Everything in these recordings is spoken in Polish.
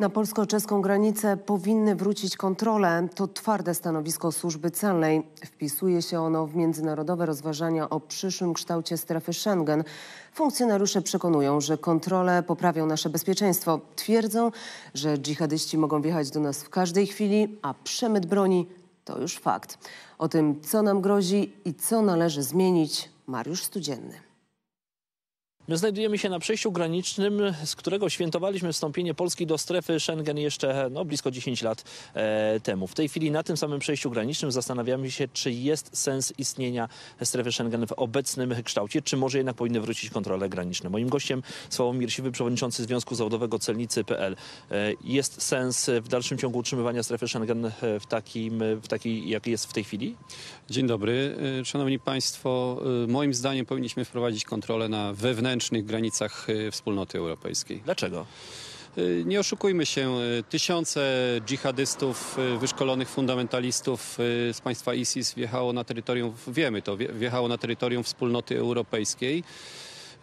Na polsko-czeską granicę powinny wrócić kontrole. To twarde stanowisko służby celnej. Wpisuje się ono w międzynarodowe rozważania o przyszłym kształcie strefy Schengen. Funkcjonariusze przekonują, że kontrole poprawią nasze bezpieczeństwo. Twierdzą, że dżihadyści mogą wjechać do nas w każdej chwili, a przemyt broni to już fakt. O tym, co nam grozi i co należy zmienić, Mariusz Studzienny. My znajdujemy się na przejściu granicznym, z którego świętowaliśmy wstąpienie Polski do strefy Schengen jeszcze no, blisko 10 lat e, temu. W tej chwili na tym samym przejściu granicznym zastanawiamy się, czy jest sens istnienia strefy Schengen w obecnym kształcie, czy może jednak powinny wrócić kontrole graniczne. Moim gościem Sławomir Siwy, przewodniczący Związku Zawodowego Celnicy.pl. E, jest sens w dalszym ciągu utrzymywania strefy Schengen w, takim, w takiej, jak jest w tej chwili? Dzień dobry. E, Szanowni Państwo, e, moim zdaniem powinniśmy wprowadzić kontrolę na wewnętrznych granicach e, wspólnoty europejskiej. Dlaczego? E, Nie oszukujmy się, e, tysiące dżihadystów, wyszkolonych fundamentalistów z państwa ISIS wjechało na terytorium, wiemy to, wje- wjechało na terytorium wspólnoty europejskiej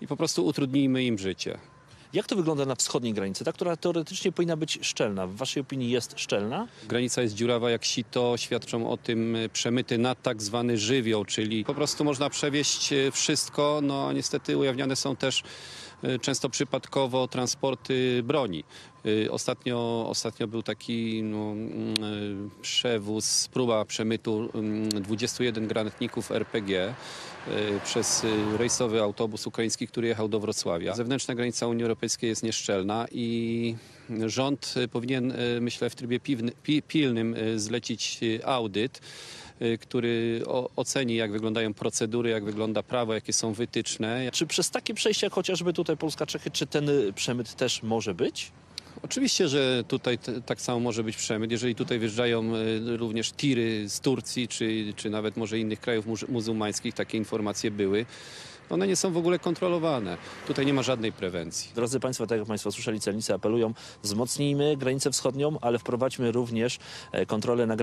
i po prostu utrudnijmy im życie. Jak to wygląda na wschodniej granicy? Ta, która teoretycznie powinna być szczelna. W waszej opinii jest szczelna? Granica jest dziurawa jak sito, świadczą o tym e, przemyty na tak zwany żywioł, czyli po prostu można przewieźć e, wszystko, no niestety ujawniane są też e, często przypadkowo transporty broni. Ostatnio, ostatnio był taki no, mm, przewóz, próba przemytu mm, 21 granatników RPG e, przez e, rejsowy autobus ukraiński, który jechał do Wrocławia. Zewnętrzna granica Unii Europejskiej jest nieszczelna i rząd e, powinien, myślę, w trybie pilnym zlecić audyt, który oceni, jak wyglądają procedury, jak wygląda prawo, jakie są wytyczne. Czy przez takie przejście, jak chociażby tutaj Polska-Czechy, czy ten y, przemyt też może być? Oczywiście, że tutaj tak samo może być przemyt. Jeżeli tutaj wjeżdżają e, również tiry z Turcji, czy, czy nawet może innych krajów muzułmańskich, takie informacje były. One nie są w ogóle kontrolowane. Tutaj nie ma żadnej prewencji. Drodzy Państwo, tak jak Państwo słyszeli, celnicy apelują, wzmocnijmy granicę wschodnią, ale wprowadźmy również e, kontrolę na,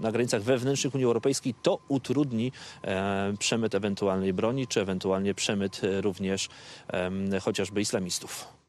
na granicach wewnętrznych Unii Europejskiej. To utrudni e, przemyt ewentualnej broni, czy ewentualnie przemyt e, również em, chociażby islamistów.